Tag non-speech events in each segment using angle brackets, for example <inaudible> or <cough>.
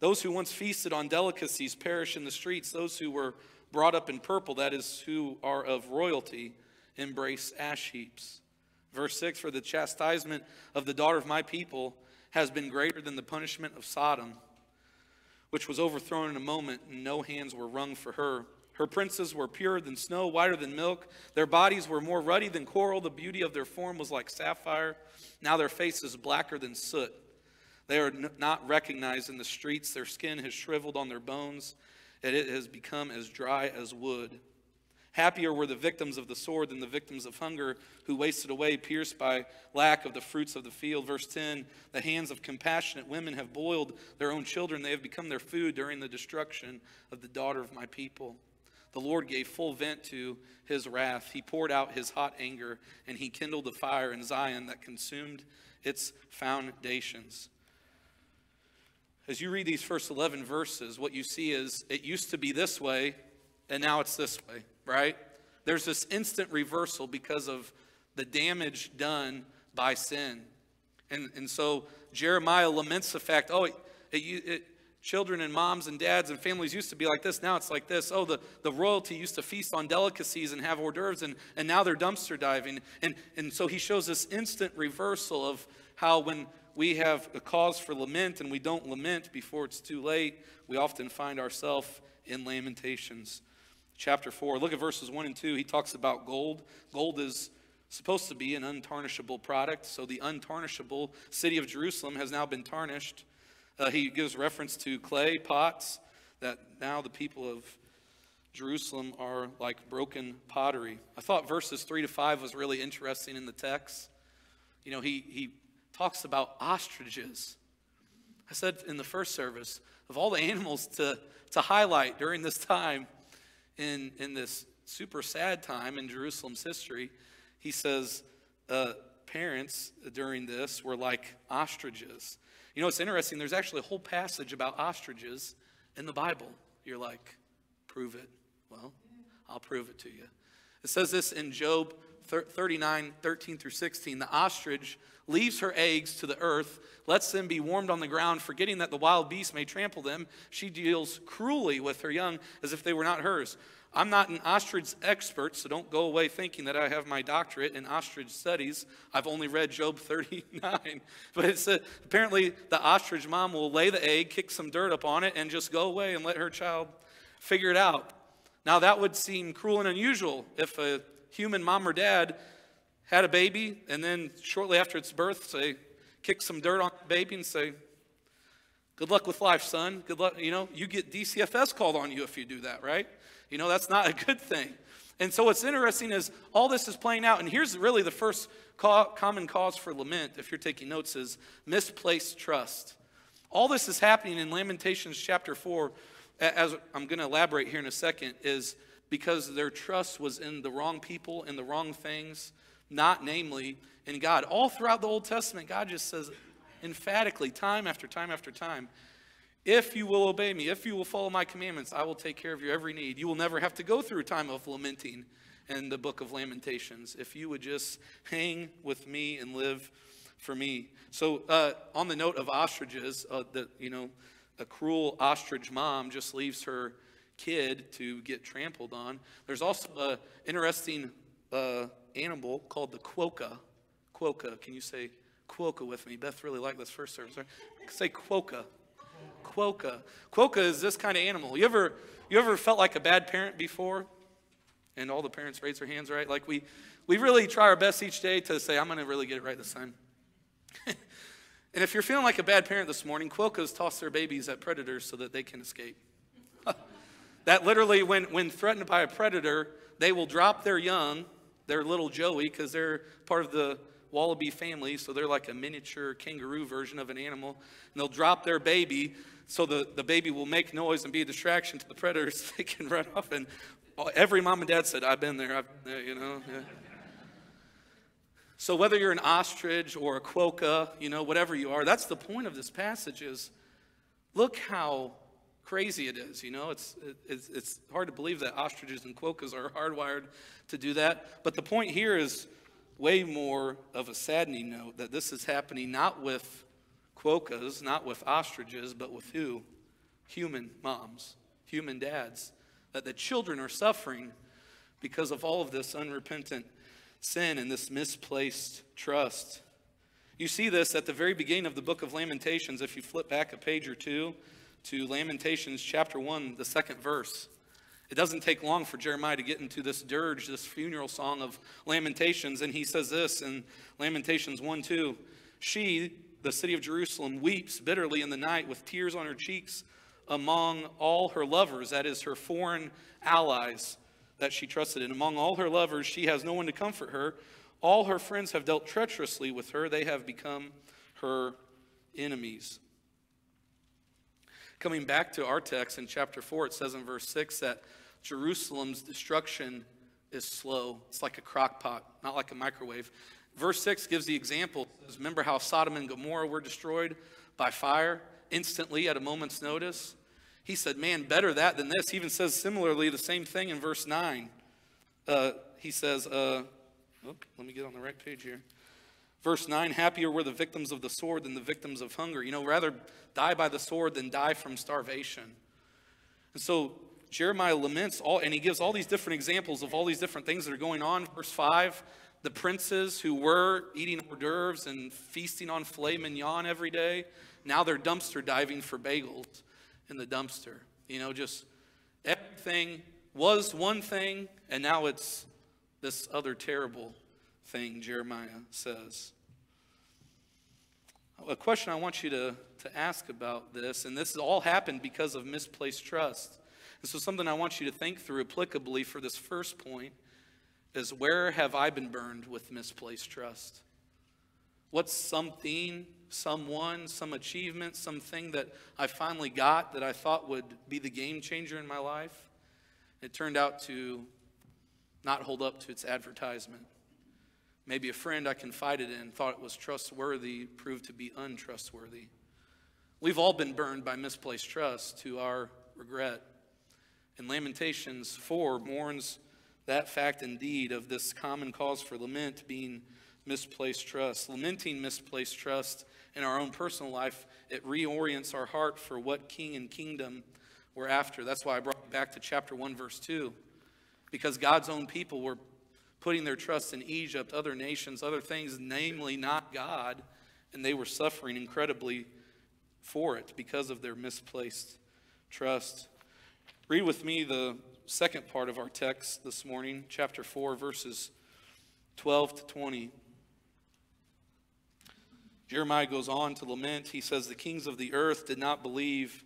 Those who once feasted on delicacies perish in the streets. Those who were brought up in purple, that is, who are of royalty, embrace ash heaps. Verse 6 For the chastisement of the daughter of my people has been greater than the punishment of Sodom, which was overthrown in a moment, and no hands were wrung for her. Her princes were purer than snow, whiter than milk. Their bodies were more ruddy than coral. The beauty of their form was like sapphire. Now their face is blacker than soot. They are not recognized in the streets. Their skin has shriveled on their bones, and it has become as dry as wood. Happier were the victims of the sword than the victims of hunger, who wasted away, pierced by lack of the fruits of the field. Verse 10 The hands of compassionate women have boiled their own children. They have become their food during the destruction of the daughter of my people. The Lord gave full vent to his wrath. He poured out his hot anger, and he kindled a fire in Zion that consumed its foundations. As you read these first 11 verses, what you see is it used to be this way, and now it's this way, right? There's this instant reversal because of the damage done by sin. And, and so Jeremiah laments the fact, oh, it, it, it, children and moms and dads and families used to be like this. Now it's like this. Oh, the, the royalty used to feast on delicacies and have hors d'oeuvres, and, and now they're dumpster diving. And, and so he shows this instant reversal of how when we have a cause for lament and we don't lament before it's too late, we often find ourselves in Lamentations. Chapter 4, look at verses 1 and 2. He talks about gold. Gold is supposed to be an untarnishable product, so the untarnishable city of Jerusalem has now been tarnished. Uh, he gives reference to clay pots, that now the people of Jerusalem are like broken pottery. I thought verses 3 to 5 was really interesting in the text. You know, he, he talks about ostriches. I said in the first service, of all the animals to, to highlight during this time, in, in this super sad time in Jerusalem's history, he says uh, parents during this were like ostriches. You know, it's interesting. There's actually a whole passage about ostriches in the Bible. You're like, prove it. Well, I'll prove it to you. It says this in Job 39, 13 through 16. The ostrich leaves her eggs to the earth, lets them be warmed on the ground, forgetting that the wild beast may trample them. She deals cruelly with her young as if they were not hers. I'm not an ostrich expert, so don't go away thinking that I have my doctorate in ostrich studies. I've only read Job 39. <laughs> But it's a, apparently the ostrich mom will lay the egg, kick some dirt up on it, and just go away and let her child figure it out. Now, that would seem cruel and unusual if a human mom or dad had a baby, and then shortly after its birth, say, kick some dirt on the baby and say, Good luck with life, son. Good luck. You know, you get DCFS called on you if you do that, right? You know, that's not a good thing. And so what's interesting is all this is playing out, and here's really the first common cause for lament, if you're taking notes, is misplaced trust. All this is happening in Lamentations chapter 4, as I'm going to elaborate here in a second, is because their trust was in the wrong people and the wrong things not namely in God. All throughout the Old Testament, God just says emphatically, time after time after time, if you will obey me, if you will follow my commandments, I will take care of your every need. You will never have to go through a time of lamenting in the book of Lamentations if you would just hang with me and live for me. So, uh, on the note of ostriches, uh, the, you know, a cruel ostrich mom just leaves her kid to get trampled on. There's also an interesting uh, animal called the quokka. Quokka. Can you say quokka with me? Beth really liked this first service. Say quokka. Quokka. Quokka is this kind of animal. You ever, you ever felt like a bad parent before? And all the parents raise their hands, right? Like we, we really try our best each day to say, I'm going to really get it right this time. <laughs> and if you're feeling like a bad parent this morning, quokkas toss their babies at predators so that they can escape. That literally, when, when threatened by a predator, they will drop their young they're little Joey because they're part of the wallaby family, so they're like a miniature kangaroo version of an animal. And they'll drop their baby so the, the baby will make noise and be a distraction to the predators. <laughs> they can run off. And every mom and dad said, I've been there, I've, you know. Yeah. So whether you're an ostrich or a quokka, you know, whatever you are, that's the point of this passage is look how crazy it is. You know, it's, it's, it's hard to believe that ostriches and quokkas are hardwired to do that. But the point here is way more of a saddening note that this is happening not with quokkas, not with ostriches, but with who? human moms, human dads, that the children are suffering because of all of this unrepentant sin and this misplaced trust. You see this at the very beginning of the book of Lamentations. If you flip back a page or two to Lamentations chapter 1, the second verse. It doesn't take long for Jeremiah to get into this dirge, this funeral song of Lamentations, and he says this in Lamentations 1 2 She, the city of Jerusalem, weeps bitterly in the night with tears on her cheeks among all her lovers, that is, her foreign allies that she trusted in. Among all her lovers, she has no one to comfort her. All her friends have dealt treacherously with her, they have become her enemies. Coming back to our text in chapter 4, it says in verse 6 that Jerusalem's destruction is slow. It's like a crock pot, not like a microwave. Verse 6 gives the example. Says, Remember how Sodom and Gomorrah were destroyed by fire instantly at a moment's notice? He said, Man, better that than this. He even says similarly the same thing in verse 9. Uh, he says, uh, oh, let me get on the right page here. Verse 9 Happier were the victims of the sword than the victims of hunger. You know, rather die by the sword than die from starvation. And so Jeremiah laments all, and he gives all these different examples of all these different things that are going on. Verse 5 the princes who were eating hors d'oeuvres and feasting on filet mignon every day, now they're dumpster diving for bagels in the dumpster. You know, just everything was one thing, and now it's this other terrible thing, Jeremiah says. A question I want you to, to ask about this, and this all happened because of misplaced trust. And so, something I want you to think through applicably for this first point is where have I been burned with misplaced trust? What's something, someone, some achievement, something that I finally got that I thought would be the game changer in my life? It turned out to not hold up to its advertisement. Maybe a friend I confided in thought it was trustworthy, proved to be untrustworthy. We've all been burned by misplaced trust to our regret. And Lamentations 4 mourns that fact indeed of this common cause for lament being misplaced trust. Lamenting misplaced trust in our own personal life, it reorients our heart for what king and kingdom we're after. That's why I brought back to chapter 1, verse 2. Because God's own people were putting their trust in Egypt, other nations, other things, namely not God, and they were suffering incredibly for it because of their misplaced trust. Read with me the second part of our text this morning, chapter 4, verses 12 to 20. Jeremiah goes on to lament. He says, The kings of the earth did not believe,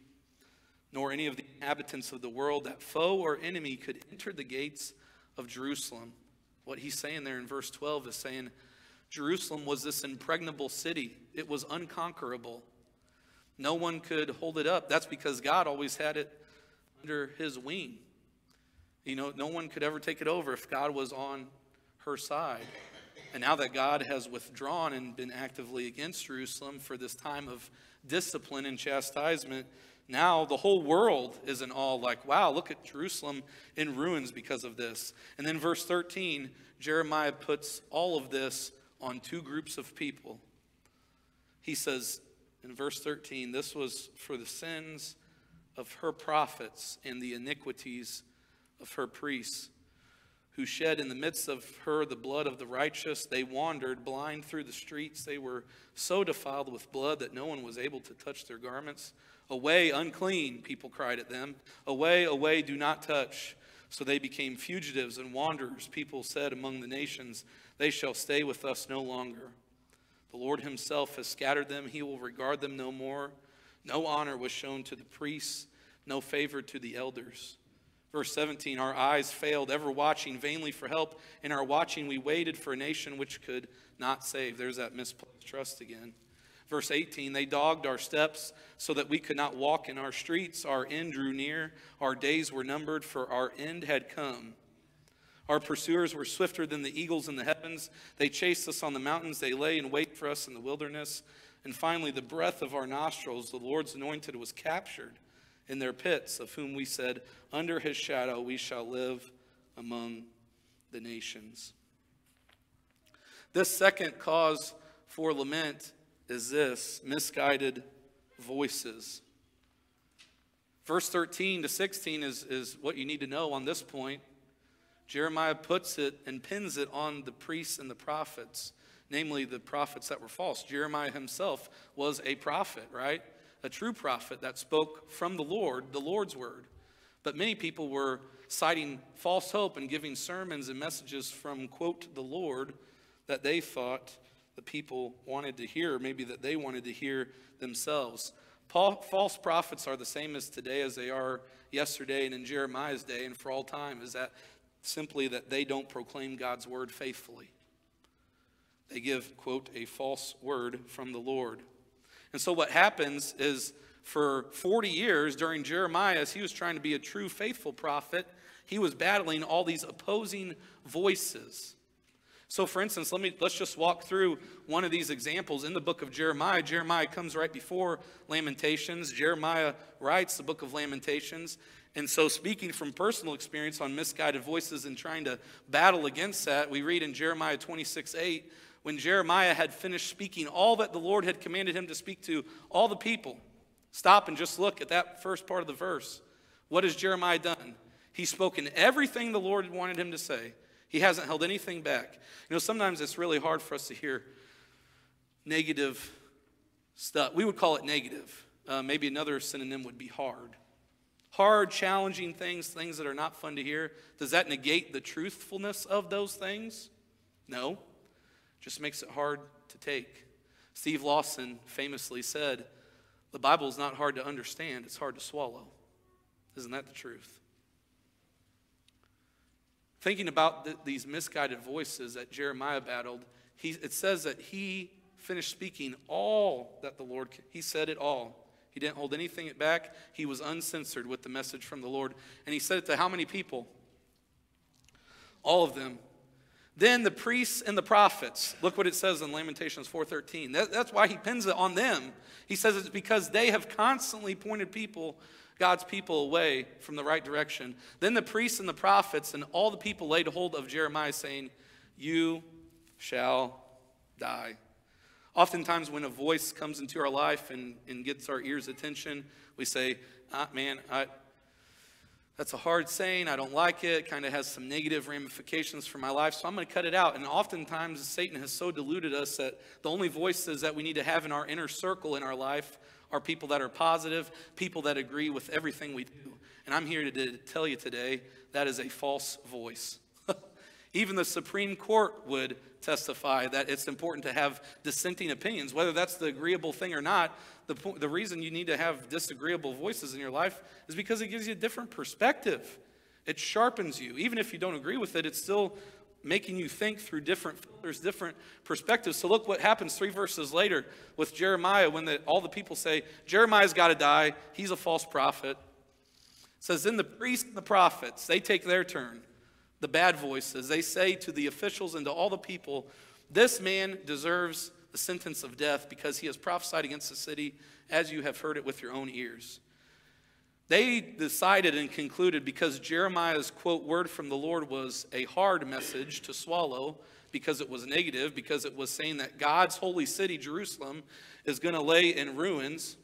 nor any of the inhabitants of the world, that foe or enemy could enter the gates of Jerusalem. What he's saying there in verse 12 is saying Jerusalem was this impregnable city, it was unconquerable. No one could hold it up. That's because God always had it under his wing. You know, no one could ever take it over if God was on her side. And now that God has withdrawn and been actively against Jerusalem for this time of discipline and chastisement, now the whole world is in awe, like, wow, look at Jerusalem in ruins because of this. And then verse 13, Jeremiah puts all of this on two groups of people. He says in verse 13, this was for the sins of her prophets and the iniquities of her priests, who shed in the midst of her the blood of the righteous. They wandered blind through the streets. They were so defiled with blood that no one was able to touch their garments. Away, unclean, people cried at them. Away, away, do not touch. So they became fugitives and wanderers. People said among the nations, They shall stay with us no longer. The Lord himself has scattered them. He will regard them no more. No honor was shown to the priests, no favor to the elders. Verse 17, our eyes failed, ever watching vainly for help. In our watching, we waited for a nation which could not save. There's that misplaced trust again. Verse 18, they dogged our steps so that we could not walk in our streets. Our end drew near. Our days were numbered, for our end had come. Our pursuers were swifter than the eagles in the heavens. They chased us on the mountains. They lay in wait for us in the wilderness. And finally, the breath of our nostrils, the Lord's anointed, was captured in their pits, of whom we said, Under his shadow we shall live among the nations. This second cause for lament is this misguided voices. Verse 13 to 16 is, is what you need to know on this point. Jeremiah puts it and pins it on the priests and the prophets, namely the prophets that were false. Jeremiah himself was a prophet, right? A true prophet that spoke from the Lord, the Lord's word. But many people were citing false hope and giving sermons and messages from, quote, the Lord that they thought the people wanted to hear, maybe that they wanted to hear themselves. Paul, false prophets are the same as today as they are yesterday and in Jeremiah's day and for all time, is that simply that they don't proclaim God's word faithfully. They give, quote, a false word from the Lord. And so what happens is for 40 years during Jeremiah, as he was trying to be a true, faithful prophet, he was battling all these opposing voices. So, for instance, let me let's just walk through one of these examples in the book of Jeremiah. Jeremiah comes right before Lamentations. Jeremiah writes the book of Lamentations, and so speaking from personal experience on misguided voices and trying to battle against that, we read in Jeremiah 26, 8, when Jeremiah had finished speaking all that the Lord had commanded him to speak to all the people. Stop and just look at that first part of the verse. What has Jeremiah done? He's spoken everything the Lord wanted him to say. He hasn't held anything back. You know, sometimes it's really hard for us to hear negative stuff. We would call it negative. Uh, maybe another synonym would be hard. Hard, challenging things, things that are not fun to hear. Does that negate the truthfulness of those things? No. Just makes it hard to take. Steve Lawson famously said, The Bible is not hard to understand, it's hard to swallow. Isn't that the truth? Thinking about the, these misguided voices that Jeremiah battled, he, it says that he finished speaking all that the Lord, he said it all. He didn't hold anything back. He was uncensored with the message from the Lord. And he said it to how many people? All of them. Then the priests and the prophets. Look what it says in Lamentations 4:13. That, that's why he pins it on them. He says it's because they have constantly pointed people God's people away from the right direction. Then the priests and the prophets and all the people laid hold of Jeremiah, saying, You shall die. Oftentimes, when a voice comes into our life and, and gets our ears' attention, we say, ah, Man, I, that's a hard saying. I don't like it. Kind of has some negative ramifications for my life, so I'm going to cut it out. And oftentimes, Satan has so deluded us that the only voices that we need to have in our inner circle in our life are people that are positive, people that agree with everything we do. And I'm here to tell you today that is a false voice. <laughs> Even the Supreme Court would testify that it's important to have dissenting opinions, whether that's the agreeable thing or not. The, the reason you need to have disagreeable voices in your life is because it gives you a different perspective. It sharpens you. Even if you don't agree with it, it still making you think through different filters, different perspectives. So look what happens three verses later with Jeremiah when the, all the people say, Jeremiah's got to die. He's a false prophet. It says, then the priests and the prophets, they take their turn. The bad voices, they say to the officials and to all the people, this man deserves the sentence of death because he has prophesied against the city as you have heard it with your own ears. They decided and concluded because Jeremiah's quote word from the Lord was a hard message to swallow because it was negative, because it was saying that God's holy city, Jerusalem, is going to lay in ruins.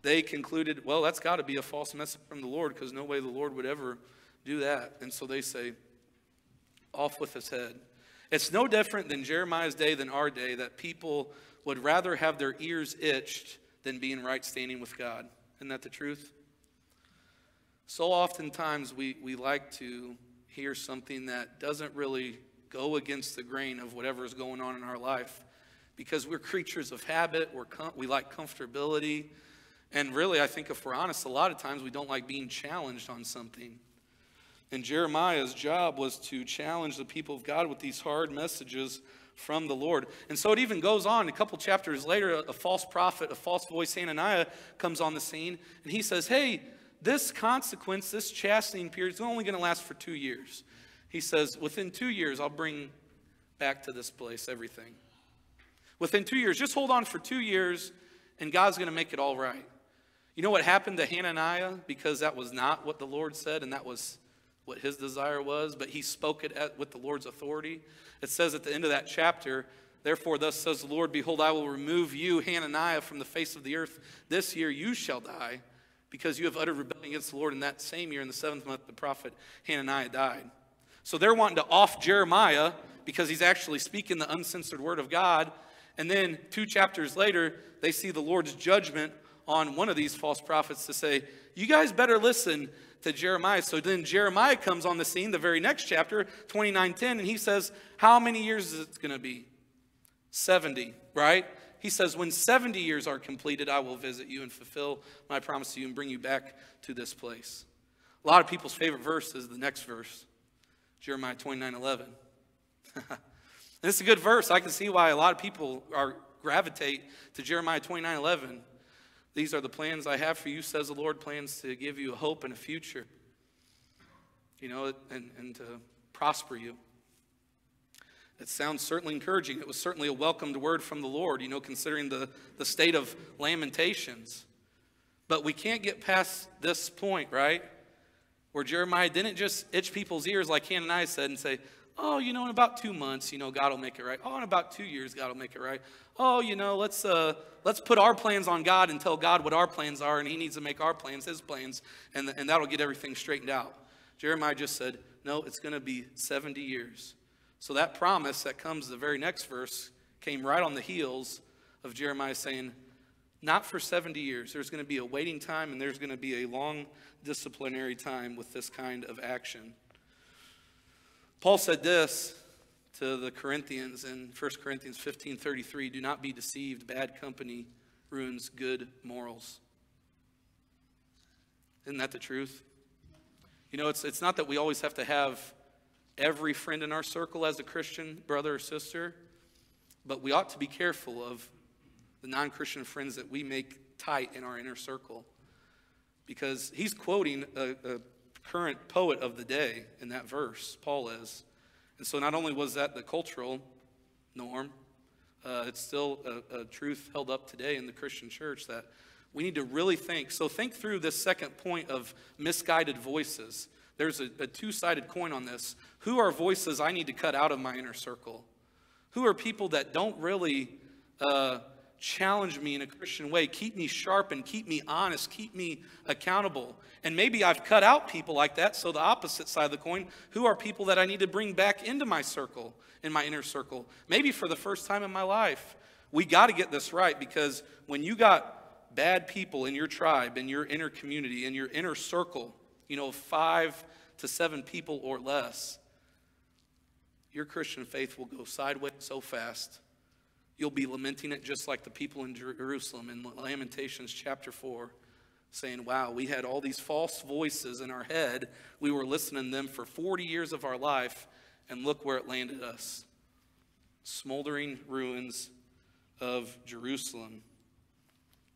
They concluded, well, that's got to be a false message from the Lord because no way the Lord would ever do that. And so they say, off with his head. It's no different than Jeremiah's day than our day that people would rather have their ears itched than be in right standing with God. Isn't that the truth? So oftentimes we, we like to hear something that doesn't really go against the grain of whatever is going on in our life because we're creatures of habit, we're com- we like comfortability. And really, I think if we're honest, a lot of times we don't like being challenged on something. And Jeremiah's job was to challenge the people of God with these hard messages from the Lord. And so it even goes on. A couple chapters later, a, false prophet, a false voice, Hananiah, comes on the scene, and he says, Hey, this consequence, this chastening period is only going to last for two years. He says, Within two years, I'll bring back to this place everything. Within two years, just hold on for two years, and God's going to make it all right. You know what happened to Hananiah? Because that was not what the Lord said, and that was what his desire was, but he spoke it at, with the Lord's authority. It says at the end of that chapter, Therefore, thus says the Lord, Behold, I will remove you, Hananiah, from the face of the earth. This year you shall die, because you have uttered rebellion against the Lord. In that same year, in the seventh month, the prophet Hananiah died. So they're wanting to off Jeremiah because he's actually speaking the uncensored word of God. And then two chapters later, they see the Lord's judgment on one of these false prophets to say, You guys better listen to Jeremiah. So then Jeremiah comes on the scene, the very next chapter, 29:10, and he says, How many years is it going to be? 70, right? He says, When 70 years are completed, I will visit you and fulfill my promise to you and bring you back to this place. A lot of people's favorite verse is the next verse, Jeremiah 29 11. <laughs> this is a good verse. I can see why a lot of people are gravitate to Jeremiah 29 11. These are the plans I have for you, says the Lord, plans to give you hope and a future, you know, and, and to prosper you. It sounds certainly encouraging. It was certainly a welcomed word from the Lord, you know, considering the, the state of lamentations. But we can't get past this point, right? Where Jeremiah didn't just itch people's ears like Hananiah said and say, oh, you know, in about two months, you know, God will make it right. Oh, in about two years, God will make it right. Oh, you know, let's uh, let's put our plans on God and tell God what our plans are, and He needs to make our plans His plans, and, and that'll get everything straightened out. Jeremiah just said, no, it's going to be 70 years. So that promise that comes the very next verse came right on the heels of Jeremiah saying, Not for 70 years. There's going to be a waiting time and there's going to be a long disciplinary time with this kind of action. Paul said this to the Corinthians in 1 Corinthians 15 33 Do not be deceived. Bad company ruins good morals. Isn't that the truth? You know, it's, it's not that we always have to have every friend in our circle as a Christian brother or sister, but we ought to be careful of the non Christian friends that we make tight in our inner circle. Because he's quoting a, a, current poet of the day in that verse, Paul is. And so not only was that the cultural norm, uh, it's still a, a truth held up today in the Christian church that we need to really think. So think through this second point of misguided voices. There's a, a two sided coin on this. Who are voices I need to cut out of my inner circle? Who are people that don't really uh, challenge me in a Christian way, keep me sharp and keep me honest, keep me accountable? And maybe I've cut out people like that. So, the opposite side of the coin, who are people that I need to bring back into my circle, in my inner circle? Maybe for the first time in my life. We got to get this right because when you got bad people in your tribe, in your inner community, in your inner circle, you know, five to seven people or less, your Christian faith will go sideways so fast. You'll be lamenting it just like the people in Jerusalem in Lamentations chapter 4, saying, Wow, we had all these false voices in our head. We were listening to them for 40 years of our life, and look where it landed us smoldering ruins of Jerusalem.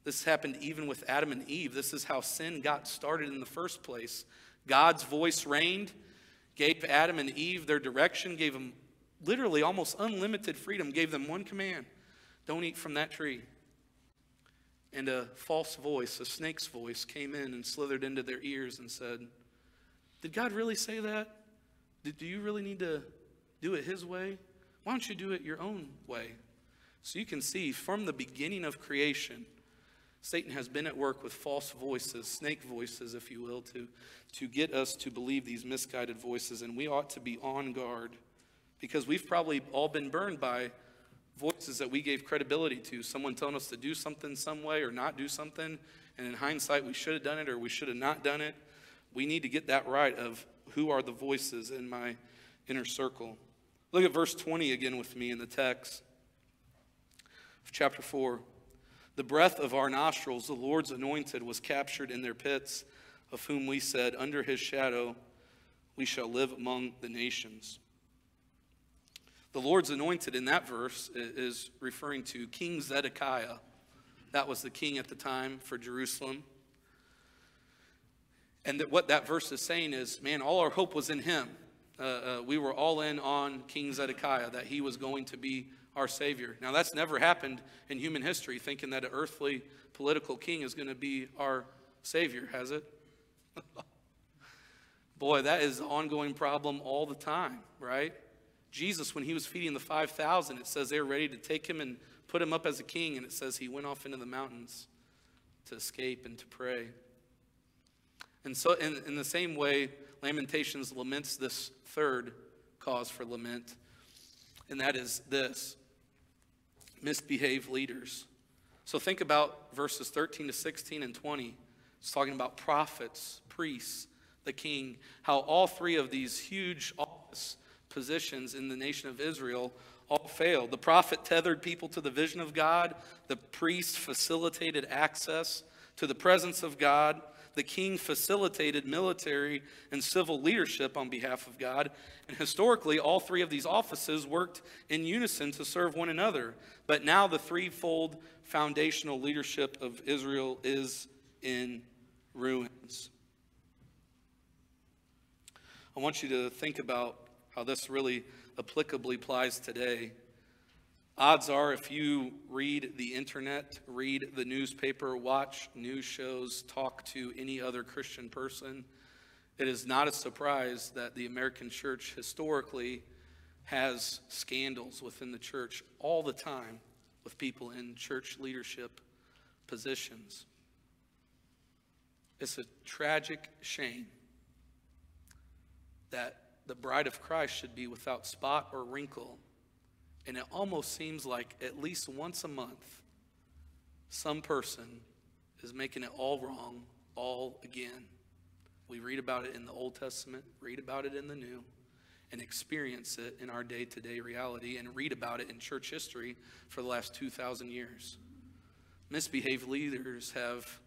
This happened even with Adam and Eve. This is how sin got started in the first place. God's voice reigned, gave Adam and Eve their direction, gave them literally almost unlimited freedom, gave them one command don't eat from that tree. And a false voice, a snake's voice, came in and slithered into their ears and said, Did God really say that? Do you really need to do it His way? Why don't you do it your own way? So you can see from the beginning of creation, Satan has been at work with false voices, snake voices, if you will, to, to get us to believe these misguided voices. And we ought to be on guard because we've probably all been burned by voices that we gave credibility to. Someone telling us to do something some way or not do something. And in hindsight, we should have done it or we should have not done it. We need to get that right of who are the voices in my inner circle. Look at verse 20 again with me in the text of chapter 4. The breath of our nostrils, the Lord's anointed, was captured in their pits, of whom we said, Under his shadow we shall live among the nations. The Lord's anointed in that verse is referring to King Zedekiah. That was the king at the time for Jerusalem. And that what that verse is saying is, man, all our hope was in him. Uh, uh, we were all in on King Zedekiah, that he was going to be our Savior. Now, that's never happened in human history, thinking that an earthly political king is going to be our Savior, has it? <laughs> Boy, that is an ongoing problem all the time, right? Jesus, when he was feeding the 5,000, it says they were ready to take him and put him up as a king, and it says he went off into the mountains to escape and to pray. And so, in, in the same way, Lamentations laments this third cause for lament, and that is this misbehaved leaders. So think about verses 13 to 16 and 20. It's talking about prophets, priests, the king, how all three of these huge office positions in the nation of Israel all failed. The prophet tethered people to the vision of God, the priest facilitated access to the presence of God, the king facilitated military and civil leadership on behalf of God. And historically, all three of these offices worked in unison to serve one another. But now the threefold foundational leadership of Israel is in ruins. I want you to think about how this really applicably applies today. Odds are, if you read the internet, read the newspaper, watch news shows, talk to any other Christian person, it is not a surprise that the American church historically has scandals within the church all the time with people in church leadership positions. It's a tragic shame that the bride of Christ should be without spot or wrinkle and it almost seems like at least once a month, some person is making it all wrong, all again. We read about it in the Old Testament, read about it in the New, and experience it in our day to day reality and read about it in church history for the last 2,000 years. Misbehaved leaders have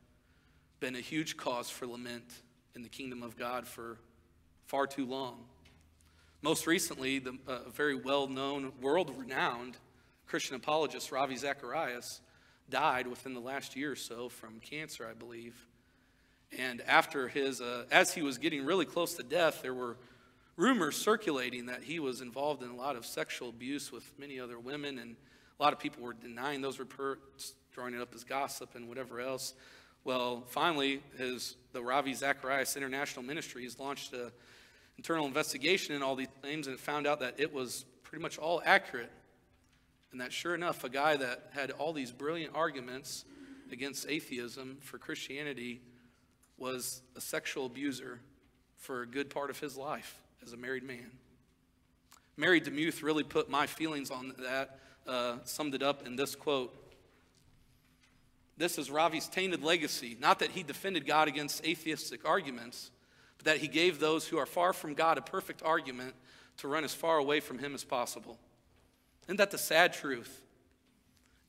been a huge cause for lament in the kingdom of God for far too long. Most recently, the uh, very well known, world renowned Christian apologist Ravi Zacharias died within the last year or so from cancer, I believe. And after his, uh, as he was getting really close to death, there were rumors circulating that he was involved in a lot of sexual abuse with many other women, and a lot of people were denying those reports, drawing it up as gossip and whatever else. Well, finally, his, the Ravi Zacharias International Ministries launched a internal investigation in all these claims, and found out that it was pretty much all accurate. And that sure enough, a guy that had all these brilliant arguments against atheism for Christianity was a sexual abuser for a good part of his life as a married man. Mary DeMuth really put my feelings on that, uh, summed it up in this quote. This is Ravi's tainted legacy. Not that he defended God against atheistic arguments, but that he gave those who are far from God a perfect argument to run as far away from him as possible. Isn't that the sad truth?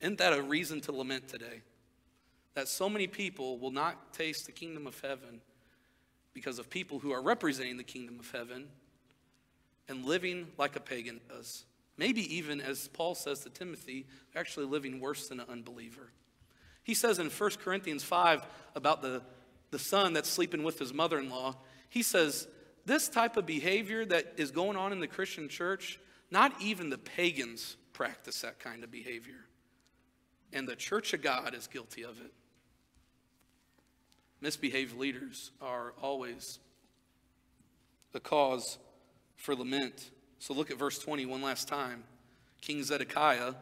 Isn't that a reason to lament today? That so many people will not taste the kingdom of heaven because of people who are representing the kingdom of heaven and living like a pagan does. Maybe even, as Paul says to Timothy, actually living worse than an unbeliever. He says in 1 Corinthians 5 about the, the son that's sleeping with his mother in law, he says, this type of behavior that is going on in the Christian church, not even the pagans practice that kind of behavior. And the church of God is guilty of it. Misbehaved leaders are always the cause for lament. So look at verse 20 one last time. King Zedekiah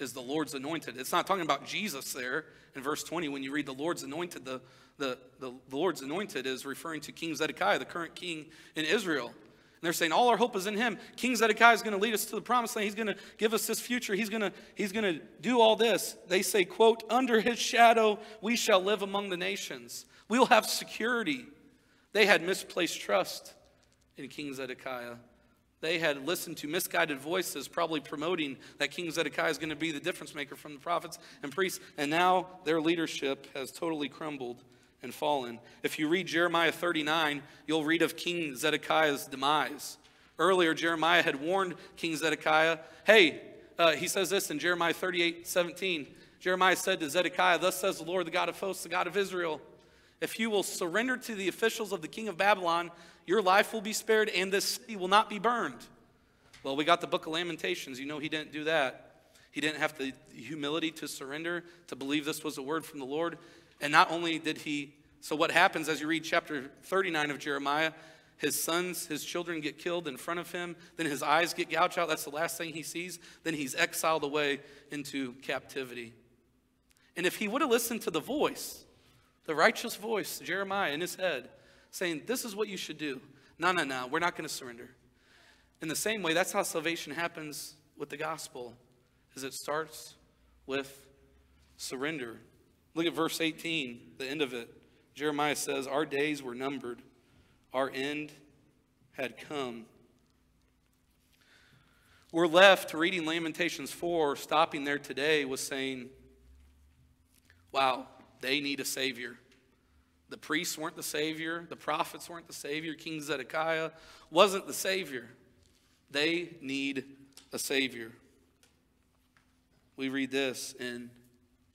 is the Lord's anointed. It's not talking about Jesus there in verse 20 when you read the Lord's anointed. The, the, the, the Lord's anointed is referring to King Zedekiah, the current king in Israel. And they're saying all our hope is in him. King Zedekiah is going to lead us to the promised land. He's going to give us this future. He's going to, he's going to do all this. They say, quote, under his shadow we shall live among the nations. We'll have security. They had misplaced trust in King Zedekiah. They had listened to misguided voices, probably promoting that King Zedekiah is going to be the difference maker from the prophets and priests. And now their leadership has totally crumbled and fallen. If you read Jeremiah 39, you'll read of King Zedekiah's demise. Earlier, Jeremiah had warned King Zedekiah, hey, uh, he says this in Jeremiah 38 17. Jeremiah said to Zedekiah, Thus says the Lord, the God of hosts, the God of Israel, if you will surrender to the officials of the king of Babylon, your life will be spared and this city will not be burned. Well, we got the book of Lamentations. You know, he didn't do that. He didn't have the humility to surrender, to believe this was a word from the Lord. And not only did he, so what happens as you read chapter 39 of Jeremiah, his sons, his children get killed in front of him. Then his eyes get gouged out. That's the last thing he sees. Then he's exiled away into captivity. And if he would have listened to the voice, the righteous voice, Jeremiah in his head, saying, This is what you should do. No, no, no, we're not going to surrender. In the same way, that's how salvation happens with the gospel, is it starts with surrender. Look at verse 18, the end of it. Jeremiah says, Our days were numbered, our end had come. We're left reading Lamentations 4, stopping there today was saying, Wow, they need a Savior. The priests weren't the Savior, the prophets weren't the Savior, King Zedekiah wasn't the Savior. They need a Savior. We read this in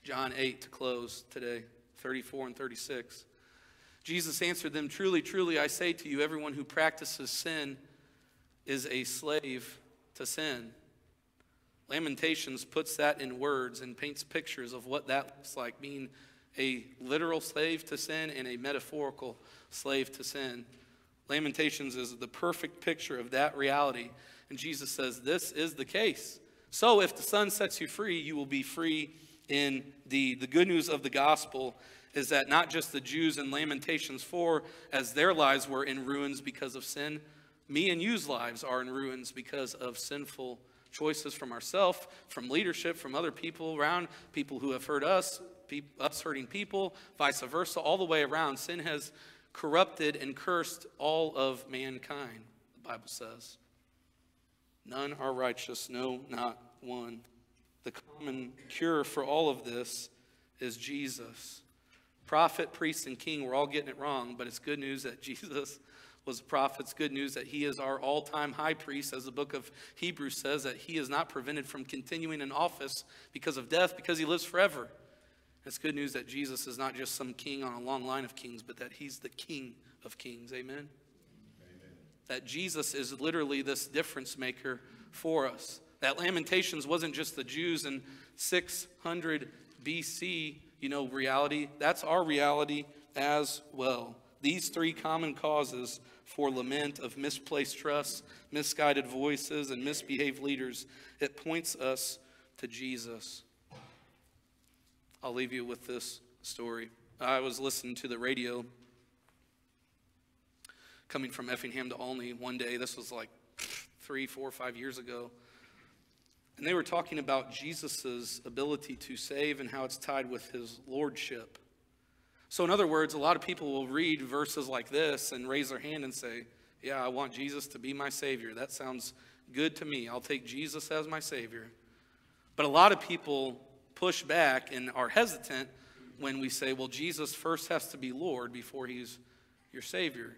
John 8 to close today, 34 and 36. Jesus answered them, Truly, truly, I say to you, everyone who practices sin is a slave to sin. Lamentations puts that in words and paints pictures of what that looks like being a literal slave to sin and a metaphorical slave to sin. Lamentations is the perfect picture of that reality. And Jesus says, This is the case. So if the Son sets you free, you will be free indeed. The The good news of the gospel is that not just the Jews in Lamentations 4, as their lives were in ruins because of sin, me and you's lives are in ruins because of sinful choices from ourselves, from leadership, from other people around, people who have hurt us, us hurting people, vice versa, all the way around. Sin has corrupted and cursed all of mankind, the Bible says. None are righteous, no, not one. The common cure for all of this is Jesus. Prophet, priest, and king, we're all getting it wrong, but it's good news that <laughs> Jesus was a prophet. It's good news that he is our all time high priest, as the book of Hebrews says, that he is not prevented from continuing in office because of death, because he lives forever. It's good news that Jesus is not just some king on a long line of kings, but that he's the king of kings. Amen? Amen. That Jesus is literally this difference maker for us. That Lamentations wasn't just the Jews in 600 BC, you know, reality. That's our reality as well. These three common causes for lament of misplaced trust, misguided voices, and misbehaved leaders, it points us to Jesus. I'll leave you with this story. I was listening to the radio coming from Effingham to Olney one day. This was like three, four, five years ago. And they were talking about Jesus' ability to save and how it's tied with his lordship. So, in other words, a lot of people will read verses like this and raise their hand and say, Yeah, I want Jesus to be my Savior. That sounds good to me. I'll take Jesus as my Savior. But a lot of people push back and are hesitant when we say, well, Jesus first has to be Lord before he's your Savior.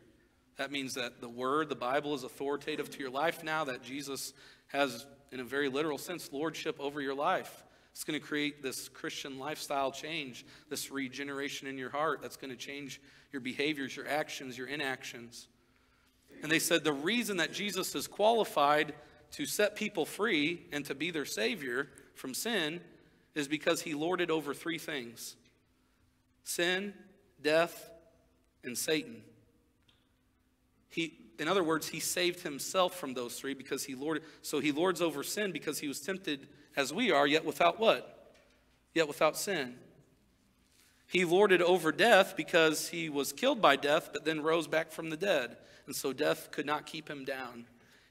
That means that the Word, the Bible, is authoritative to your life now, that Jesus has, in a very literal sense, lordship over your life. It's going to create this Christian lifestyle change, this regeneration in your heart that's going to change your behaviors, your actions, your inactions. And they said the reason that Jesus is qualified to set people free and to be their Savior from sin is because he lorded over three things sin, death, and Satan. He, in other words, he saved himself from those three because he lorded. So he lords over sin because he was tempted as we are, yet without what? Yet without sin. He lorded over death because he was killed by death, but then rose back from the dead. And so death could not keep him down.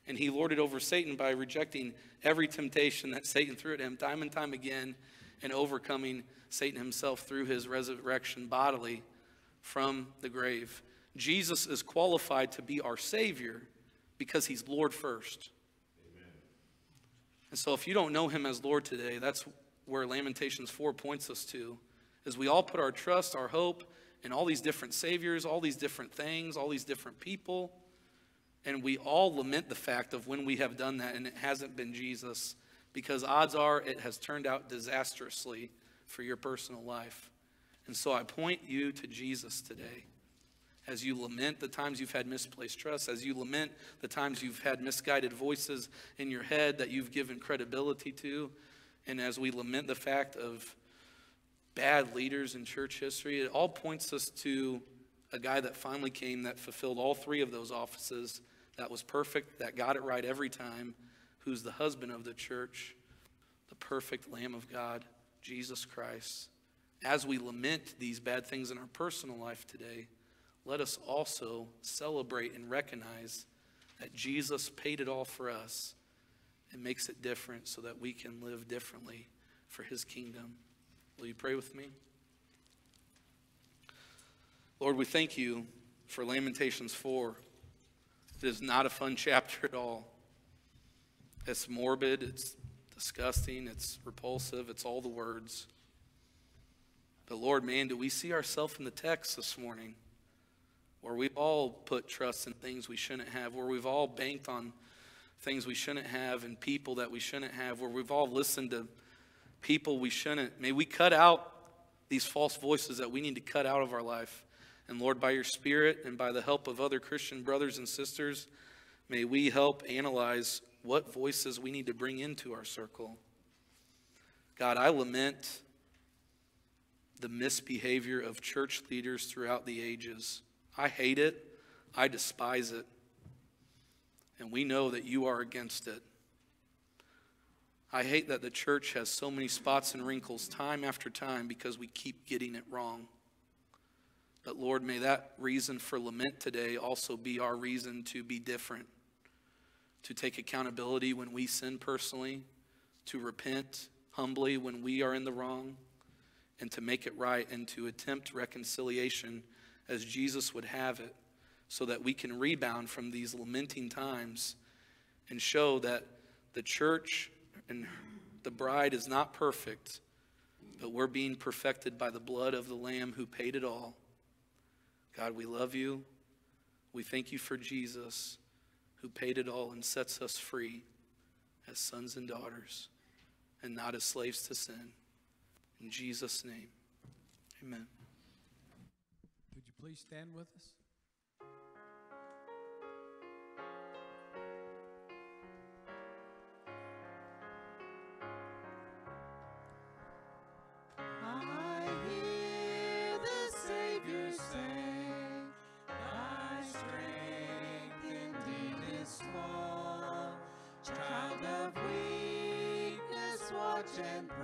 And he lorded over Satan by rejecting every temptation that Satan threw at him time and time again and overcoming Satan himself through his resurrection bodily from the grave. Jesus is qualified to be our Savior because he's Lord first. Amen. And so if you don't know him as Lord today, that's where Lamentations 4 points us to, is we all put our trust, our hope in all these different saviors, all these different things, all these different people. And we all lament the fact of when we have done that and it hasn't been Jesus because odds are it has turned out disastrously for your personal life. And so I point you to Jesus today. As you lament the times you've had misplaced trust, as you lament the times you've had misguided voices in your head that you've given credibility to, and as we lament the fact of bad leaders in church history, it all points us to a guy that finally came that fulfilled all three of those offices, that was perfect, that got it right every time, who's the husband of the church, the perfect Lamb of God, Jesus Christ. As we lament these bad things in our personal life today, let us also celebrate and recognize that Jesus paid it all for us and makes it different so that we can live differently for his kingdom. Will you pray with me? Lord, we thank you for Lamentations 4. It is not a fun <laughs> chapter at all. It's morbid, it's disgusting, it's repulsive, it's all the words. But Lord, man, do we see ourselves in the text this morning where we've all put trust in things we shouldn't have, where we've all banked on things we shouldn't have and people that we shouldn't have, where we've all listened to people we shouldn't. May we cut out these false voices that we need to cut out of our life. And Lord, by your Spirit and by the help of other Christian brothers and sisters, may we help analyze what voices we need to bring into our circle. God, I lament the misbehavior of church leaders throughout the ages. I hate it. I despise it. And we know that you are against it. I hate that the church has so many spots and wrinkles time after time because we keep getting it wrong. But Lord, may that reason for lament today also be our reason to be different, to take accountability when we sin personally, to repent humbly when we are in the wrong, and to make it right and to attempt reconciliation as Jesus would have it, so that we can rebound from these lamenting times and show that the church and the bride is not perfect, but we're being perfected by the blood of the Lamb who paid it all. God, we love you. We thank you for Jesus who paid it all and sets us free as sons and daughters and not as slaves to sin. In Jesus' name, amen. Would you please stand with us? Being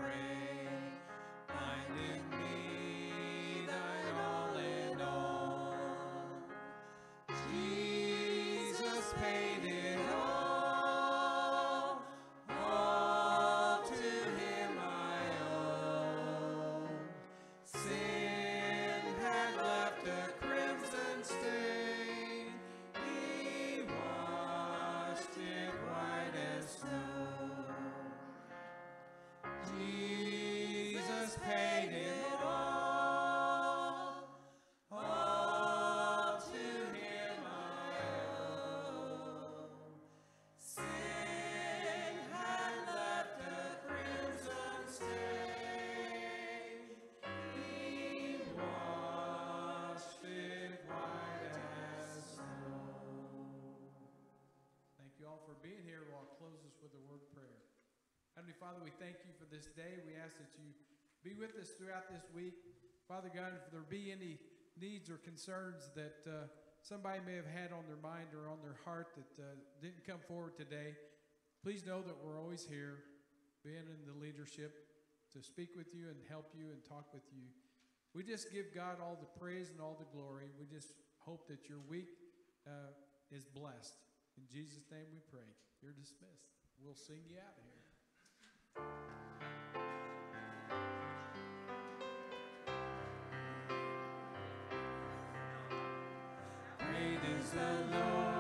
Heavenly Father, we thank you for this day. We ask that you be with us throughout this week. Father God, if there be any needs or concerns that uh, somebody may have had on their mind or on their heart that uh, didn't come forward today, please know that we're always here, being in the leadership to speak with you and help you and talk with you. We just give God all the praise and all the glory. We just hope that your week uh, is blessed. In Jesus' name we pray. You're dismissed. We'll sing you out here. Great is the Lord.